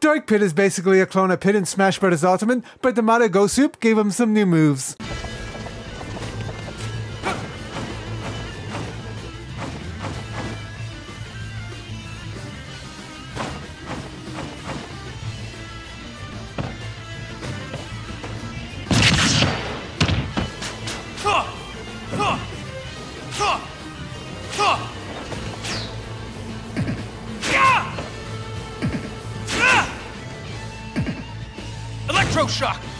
Dark Pit is basically a clone of Pit in Smash Bros. Ultimate, but the modded Ghost Soup gave him some new moves. Electroshock!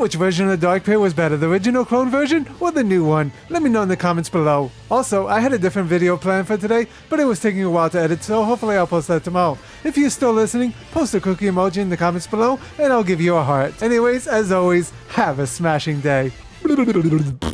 Which version of the Dark Pit was better, the original clone version or the new one? Let me know in the comments below. Also, I had a different video planned for today, but it was taking a while to edit, so hopefully I'll post that tomorrow. If you're still listening, post a cookie emoji in the comments below, and I'll give you a heart. Anyways, as always, have a smashing day.